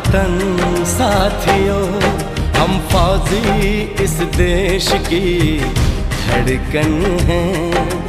वतन साथियों हम फौजी इस देश की धड़कन हैं।